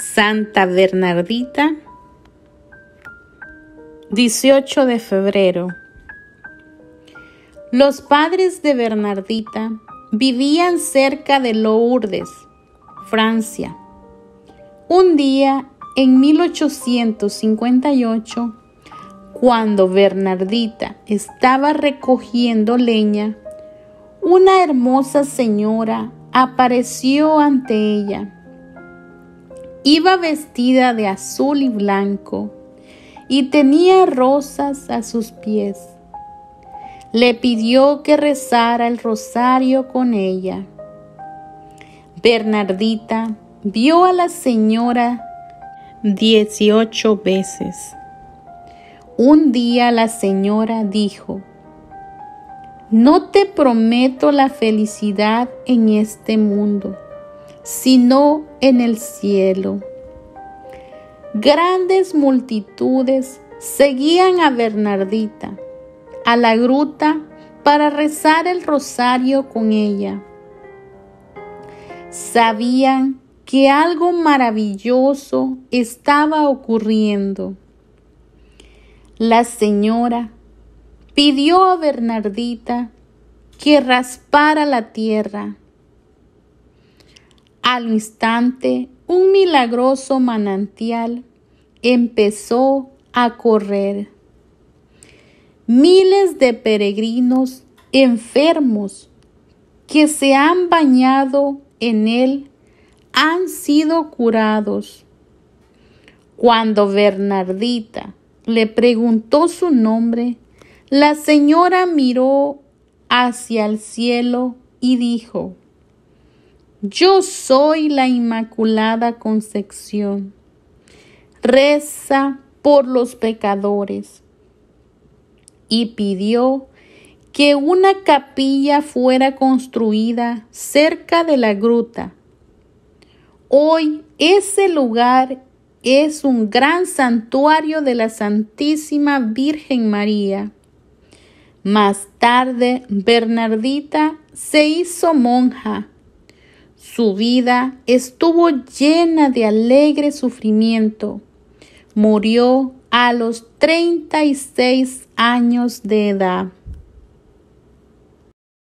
Santa Bernardita, 18 de febrero. Los padres de Bernardita vivían cerca de Lourdes, Francia. Un día, en 1858, cuando Bernardita estaba recogiendo leña, una hermosa señora apareció ante ella Iba vestida de azul y blanco y tenía rosas a sus pies. Le pidió que rezara el rosario con ella. Bernardita vio a la señora dieciocho veces. Un día la señora dijo, no te prometo la felicidad en este mundo sino en el cielo. Grandes multitudes seguían a Bernardita a la gruta para rezar el rosario con ella. Sabían que algo maravilloso estaba ocurriendo. La señora pidió a Bernardita que raspara la tierra al instante, un milagroso manantial empezó a correr. Miles de peregrinos enfermos que se han bañado en él han sido curados. Cuando Bernardita le preguntó su nombre, la señora miró hacia el cielo y dijo, yo soy la Inmaculada Concepción. Reza por los pecadores. Y pidió que una capilla fuera construida cerca de la gruta. Hoy ese lugar es un gran santuario de la Santísima Virgen María. Más tarde, Bernardita se hizo monja su vida estuvo llena de alegre sufrimiento. Murió a los 36 años de edad.